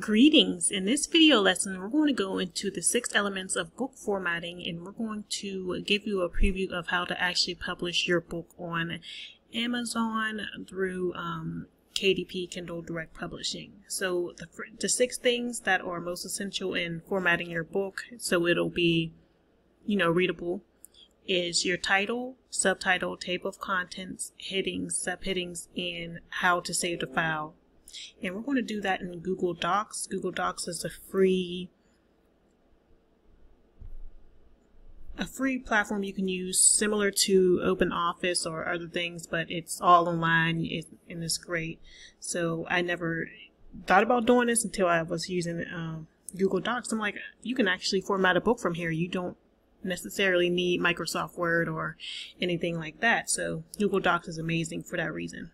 Greetings! In this video lesson, we're going to go into the six elements of book formatting and we're going to give you a preview of how to actually publish your book on Amazon through um, KDP Kindle Direct Publishing. So the, the six things that are most essential in formatting your book so it'll be, you know, readable is your title, subtitle, table of contents, headings, subheadings, and how to save the file and we're going to do that in Google Docs. Google Docs is a free a free platform you can use similar to Open Office or other things, but it's all online and it's great. So I never thought about doing this until I was using um, Google Docs. I'm like, you can actually format a book from here. You don't necessarily need Microsoft Word or anything like that. So Google Docs is amazing for that reason.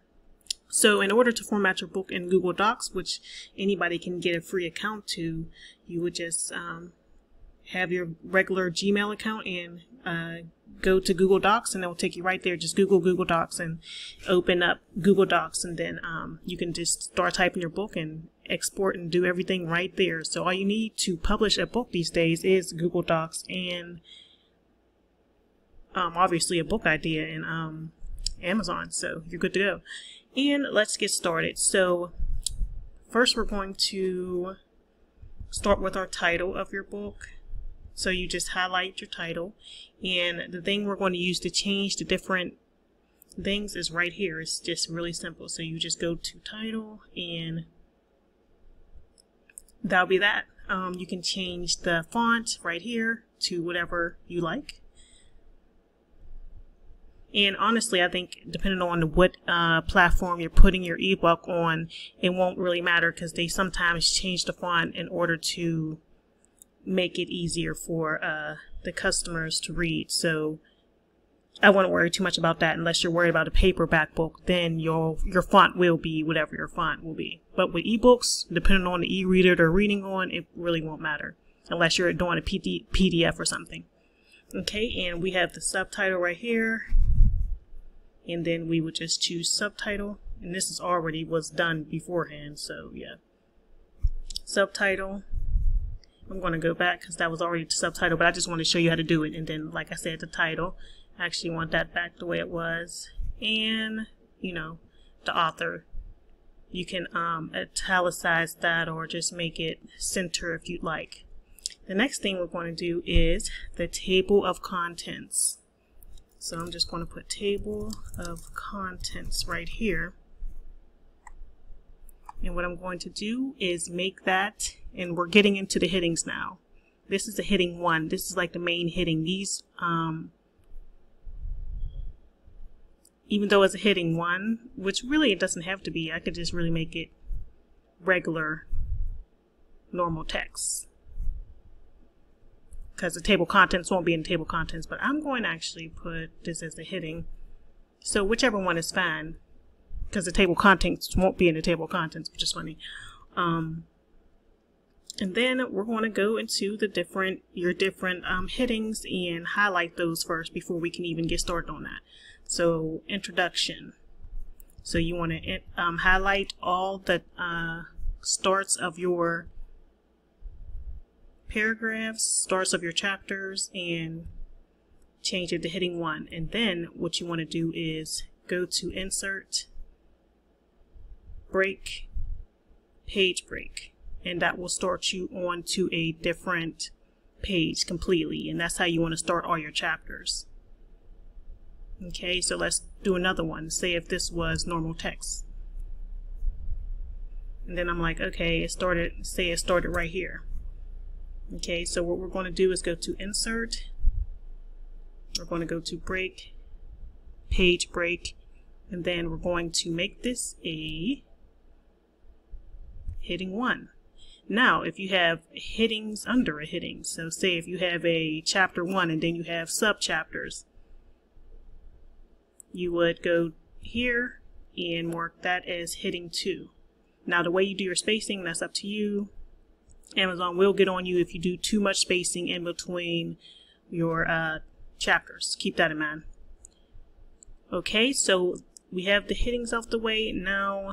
So in order to format your book in Google Docs, which anybody can get a free account to, you would just um, have your regular Gmail account and uh, go to Google Docs and it will take you right there. Just Google Google Docs and open up Google Docs and then um, you can just start typing your book and export and do everything right there. So all you need to publish a book these days is Google Docs and um, obviously a book idea in um, Amazon. So you're good to go. And let's get started. So first we're going to start with our title of your book. So you just highlight your title and the thing we're going to use to change the different things is right here. It's just really simple. So you just go to title and that'll be that. Um, you can change the font right here to whatever you like. And honestly, I think depending on what uh, platform you're putting your ebook on, it won't really matter because they sometimes change the font in order to make it easier for uh, the customers to read. So I wouldn't worry too much about that unless you're worried about a paperback book. Then your your font will be whatever your font will be. But with ebooks, depending on the e-reader they're reading on, it really won't matter unless you're doing a PD, PDF or something. Okay, and we have the subtitle right here and then we would just choose subtitle and this is already was done beforehand so yeah. Subtitle. I'm going to go back because that was already subtitle but I just want to show you how to do it and then like I said the title. I actually want that back the way it was. And you know the author. You can um, italicize that or just make it center if you'd like. The next thing we're going to do is the table of contents so I'm just going to put table of contents right here. And what I'm going to do is make that, and we're getting into the headings now. This is the heading one. This is like the main heading. These, um, even though it's a heading one, which really it doesn't have to be, I could just really make it regular normal text because the table contents won't be in table contents, but I'm going to actually put this as the heading. So whichever one is fine, because the table contents won't be in the table contents, which is funny. Um, and then we're going to go into the different, your different um, headings and highlight those first before we can even get started on that. So introduction. So you want to um, highlight all the uh, starts of your paragraphs, starts of your chapters, and change it to heading one. And then what you want to do is go to insert, break, page break. And that will start you on to a different page completely. And that's how you want to start all your chapters. Okay, so let's do another one. Say if this was normal text. And then I'm like, okay, it started, say it started right here. Okay, so what we're going to do is go to Insert. We're going to go to Break, Page Break, and then we're going to make this a heading 1. Now, if you have headings under a heading, so say if you have a chapter 1 and then you have sub-chapters, you would go here and mark that as heading 2. Now, the way you do your spacing, that's up to you. Amazon will get on you if you do too much spacing in between your uh, chapters. Keep that in mind. Okay, so we have the headings off the way. Now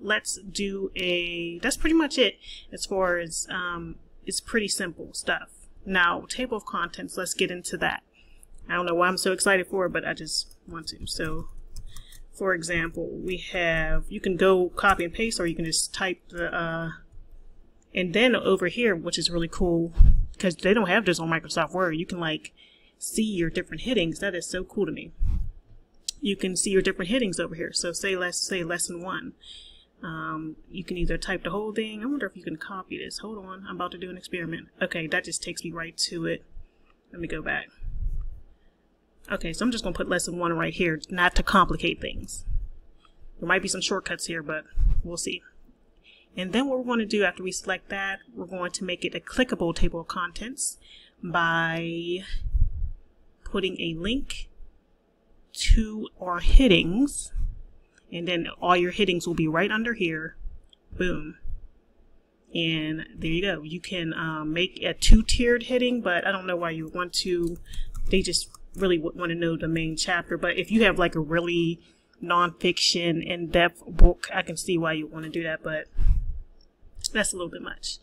let's do a, that's pretty much it as far as, um, it's pretty simple stuff. Now, table of contents, let's get into that. I don't know why I'm so excited for it, but I just want to. So, for example, we have, you can go copy and paste or you can just type the, uh, and then over here, which is really cool, because they don't have this on Microsoft Word, you can like see your different headings. That is so cool to me. You can see your different headings over here. So say let's say lesson one. Um, you can either type the whole thing. I wonder if you can copy this. Hold on, I'm about to do an experiment. Okay, that just takes me right to it. Let me go back. Okay, so I'm just going to put lesson one right here, not to complicate things. There might be some shortcuts here, but we'll see. And then what we're going to do after we select that, we're going to make it a clickable table of contents by putting a link to our headings and then all your headings will be right under here. Boom. And there you go. You can um, make a two-tiered heading but I don't know why you want to. They just really want to know the main chapter but if you have like a really nonfiction in-depth book I can see why you want to do that but that's a little bit much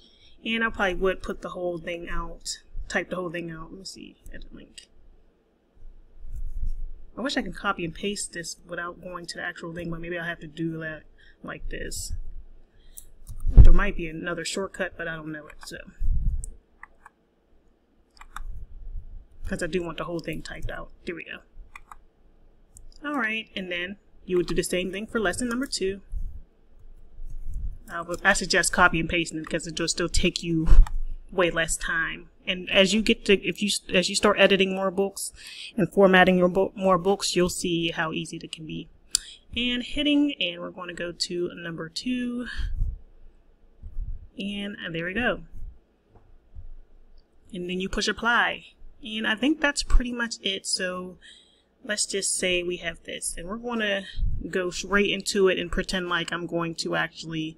and I probably would put the whole thing out type the whole thing out let me see edit link I wish I could copy and paste this without going to the actual thing, but maybe I'll have to do that like this. There might be another shortcut, but I don't know it, so. Because I do want the whole thing typed out. There we go. Alright, and then you would do the same thing for lesson number two. I, would, I suggest copy and pasting because it will still take you way less time. And as you get to if you as you start editing more books and formatting your book more books you'll see how easy it can be. And hitting and we're going to go to number two. And there we go. And then you push apply. And I think that's pretty much it. So let's just say we have this. And we're going to go straight into it and pretend like I'm going to actually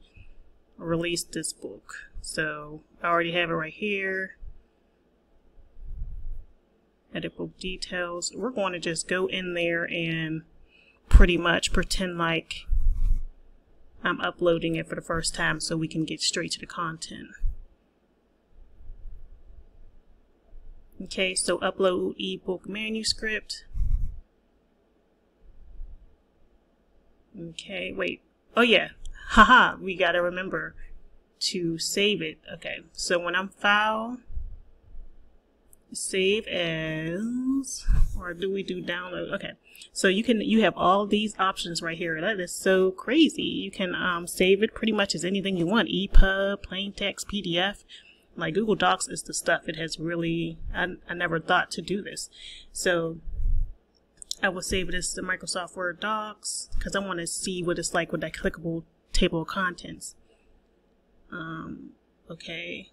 release this book so I already have it right here edit book details. We're going to just go in there and pretty much pretend like I'm uploading it for the first time so we can get straight to the content. Okay, so upload ebook manuscript. Okay, wait. Oh yeah, haha, we gotta remember to save it. Okay, so when I'm file, save as or do we do download? Okay so you can you have all these options right here. That is so crazy. You can um, save it pretty much as anything you want. EPUB plain text PDF like Google Docs is the stuff. It has really I, I never thought to do this. So I will save it as the Microsoft Word Docs because I want to see what it's like with that clickable table of contents um, okay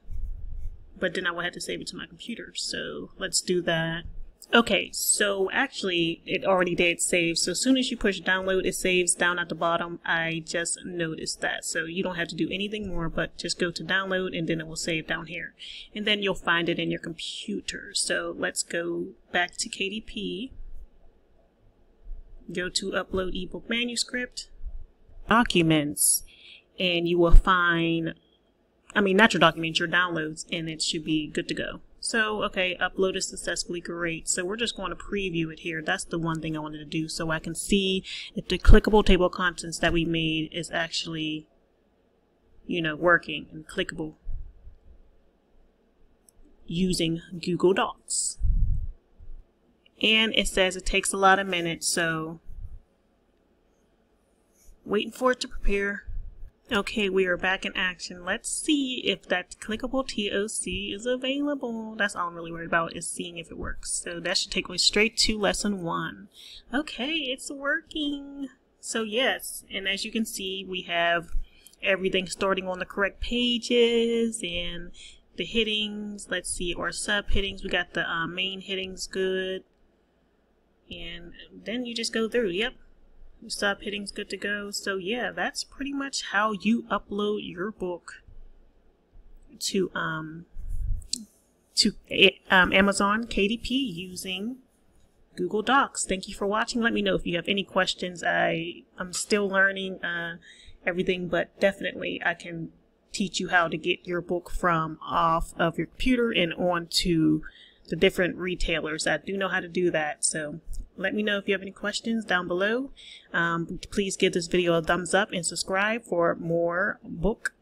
but then I will have to save it to my computer. So let's do that. Okay, so actually it already did save. So as soon as you push download, it saves down at the bottom. I just noticed that. So you don't have to do anything more, but just go to download and then it will save down here. And then you'll find it in your computer. So let's go back to KDP. Go to upload ebook manuscript, documents, and you will find I mean, not your documents, your downloads, and it should be good to go. So, okay, uploaded successfully, great. So we're just going to preview it here. That's the one thing I wanted to do so I can see if the clickable table of contents that we made is actually, you know, working and clickable using Google Docs. And it says it takes a lot of minutes, so waiting for it to prepare. Okay, we are back in action. Let's see if that clickable TOC is available. That's all I'm really worried about is seeing if it works. So that should take me straight to lesson one. Okay, it's working. So yes, and as you can see, we have everything starting on the correct pages and the headings. Let's see, or sub headings. We got the uh, main headings good. And then you just go through. Yep, Sub heading's good to go. So yeah, that's pretty much how you upload your book to um to um, Amazon KDP using Google Docs. Thank you for watching. Let me know if you have any questions. I I'm still learning. Uh, everything, but definitely I can teach you how to get your book from off of your computer and onto the different retailers. I do know how to do that. So let me know if you have any questions down below. Um, please give this video a thumbs up and subscribe for more book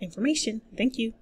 information. Thank you.